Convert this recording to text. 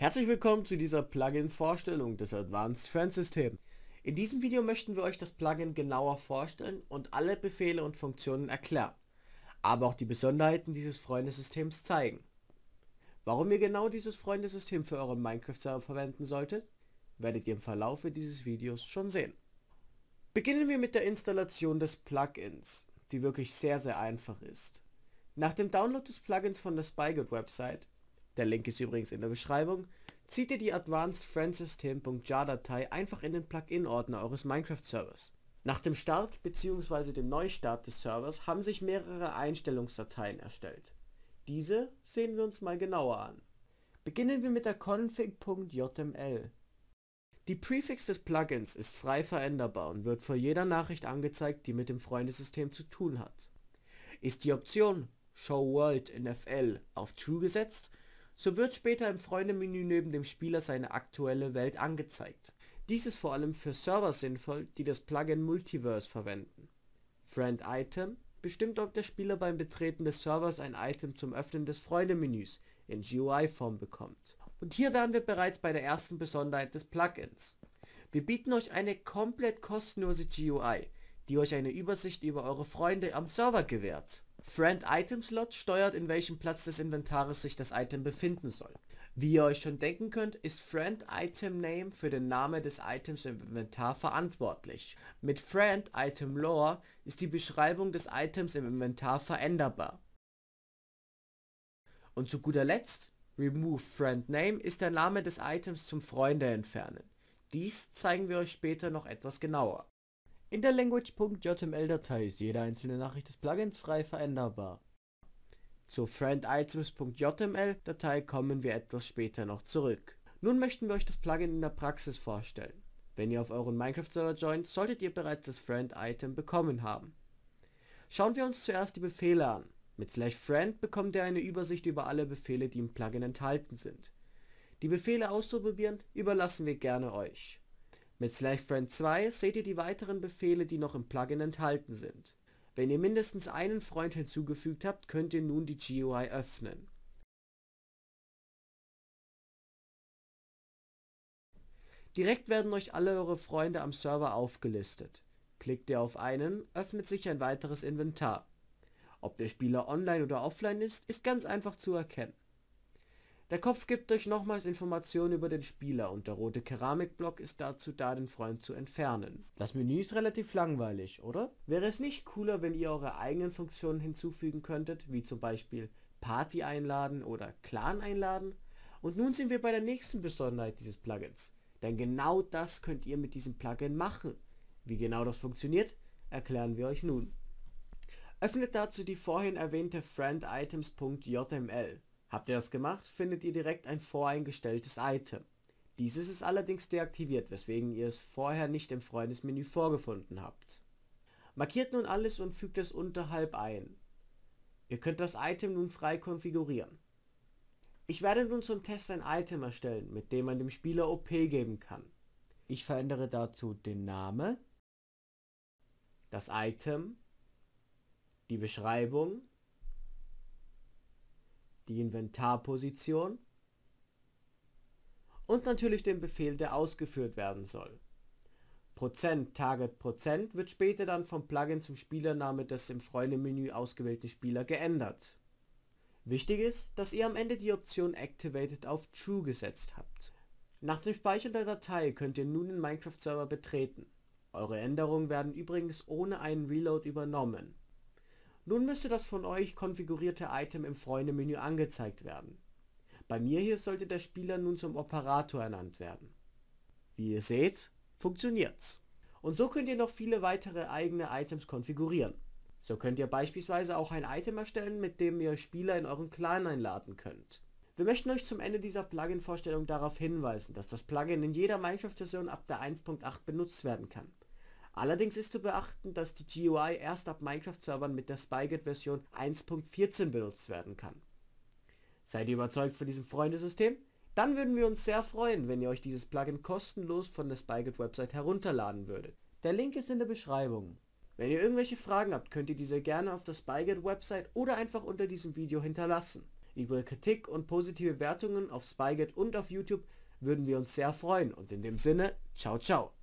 Herzlich willkommen zu dieser Plugin-Vorstellung des Advanced Friend System. In diesem Video möchten wir euch das Plugin genauer vorstellen und alle Befehle und Funktionen erklären, aber auch die Besonderheiten dieses Freundesystems zeigen. Warum ihr genau dieses Freundesystem für euren Minecraft-Server verwenden solltet, werdet ihr im Verlaufe dieses Videos schon sehen. Beginnen wir mit der Installation des Plugins, die wirklich sehr sehr einfach ist. Nach dem Download des Plugins von der Spygood Website, der Link ist übrigens in der Beschreibung, zieht ihr die advancedfriendsystem.jar-Datei einfach in den Plugin-Ordner eures Minecraft-Servers. Nach dem Start bzw. dem Neustart des Servers haben sich mehrere Einstellungsdateien erstellt. Diese sehen wir uns mal genauer an. Beginnen wir mit der config.jml. Die Prefix des Plugins ist frei veränderbar und wird vor jeder Nachricht angezeigt, die mit dem Freundesystem zu tun hat. Ist die Option Show World in FL auf True gesetzt, so wird später im Freundemenü neben dem Spieler seine aktuelle Welt angezeigt. Dies ist vor allem für Server sinnvoll, die das Plugin Multiverse verwenden. Friend Item bestimmt, ob der Spieler beim Betreten des Servers ein Item zum Öffnen des Freundemenüs in GUI-Form bekommt. Und hier wären wir bereits bei der ersten Besonderheit des Plugins. Wir bieten euch eine komplett kostenlose GUI, die euch eine Übersicht über eure Freunde am Server gewährt. Friend Item Slot steuert in welchem Platz des Inventares sich das Item befinden soll. Wie ihr euch schon denken könnt, ist Friend Item Name für den Namen des Items im Inventar verantwortlich. Mit Friend Item Lore ist die Beschreibung des Items im Inventar veränderbar. Und zu guter Letzt, Remove Friend Name ist der Name des Items zum Freunde entfernen. Dies zeigen wir euch später noch etwas genauer. In der Language.jml-Datei ist jede einzelne Nachricht des Plugins frei veränderbar. Zur frienditems.jml-Datei kommen wir etwas später noch zurück. Nun möchten wir euch das Plugin in der Praxis vorstellen. Wenn ihr auf euren Minecraft-Server joint, solltet ihr bereits das Friend-Item bekommen haben. Schauen wir uns zuerst die Befehle an. Mit slash friend bekommt ihr eine Übersicht über alle Befehle, die im Plugin enthalten sind. Die Befehle auszuprobieren überlassen wir gerne euch. Mit slash friend 2 seht ihr die weiteren Befehle, die noch im Plugin enthalten sind. Wenn ihr mindestens einen Freund hinzugefügt habt, könnt ihr nun die GUI öffnen. Direkt werden euch alle eure Freunde am Server aufgelistet. Klickt ihr auf einen, öffnet sich ein weiteres Inventar. Ob der Spieler online oder offline ist, ist ganz einfach zu erkennen. Der Kopf gibt euch nochmals Informationen über den Spieler und der rote Keramikblock ist dazu da, den Freund zu entfernen. Das Menü ist relativ langweilig, oder? Wäre es nicht cooler, wenn ihr eure eigenen Funktionen hinzufügen könntet, wie zum Beispiel Party einladen oder Clan einladen? Und nun sind wir bei der nächsten Besonderheit dieses Plugins. Denn genau das könnt ihr mit diesem Plugin machen. Wie genau das funktioniert, erklären wir euch nun. Öffnet dazu die vorhin erwähnte frienditems.jml Habt ihr das gemacht, findet ihr direkt ein voreingestelltes Item. Dieses ist allerdings deaktiviert, weswegen ihr es vorher nicht im Freundesmenü vorgefunden habt. Markiert nun alles und fügt es unterhalb ein. Ihr könnt das Item nun frei konfigurieren. Ich werde nun zum Test ein Item erstellen, mit dem man dem Spieler OP geben kann. Ich verändere dazu den Name, das Item, die Beschreibung die Inventarposition und natürlich den Befehl, der ausgeführt werden soll. Prozent Target Prozent wird später dann vom Plugin zum Spielername des im Freunde-Menü ausgewählten Spieler geändert. Wichtig ist, dass ihr am Ende die Option Activated auf True gesetzt habt. Nach dem Speichern der Datei könnt ihr nun den Minecraft-Server betreten. Eure Änderungen werden übrigens ohne einen Reload übernommen. Nun müsste das von euch konfigurierte Item im Freunde-Menü angezeigt werden. Bei mir hier sollte der Spieler nun zum Operator ernannt werden. Wie ihr seht, funktioniert's. Und so könnt ihr noch viele weitere eigene Items konfigurieren. So könnt ihr beispielsweise auch ein Item erstellen, mit dem ihr Spieler in euren Clan einladen könnt. Wir möchten euch zum Ende dieser Plugin-Vorstellung darauf hinweisen, dass das Plugin in jeder Minecraft-Version ab der 1.8 benutzt werden kann. Allerdings ist zu beachten, dass die GUI erst ab Minecraft-Servern mit der Spygate-Version 1.14 benutzt werden kann. Seid ihr überzeugt von diesem Freundesystem? Dann würden wir uns sehr freuen, wenn ihr euch dieses Plugin kostenlos von der Spygate-Website herunterladen würdet. Der Link ist in der Beschreibung. Wenn ihr irgendwelche Fragen habt, könnt ihr diese gerne auf der Spygate-Website oder einfach unter diesem Video hinterlassen. Über Kritik und positive Wertungen auf Spygate und auf YouTube würden wir uns sehr freuen und in dem Sinne, ciao ciao.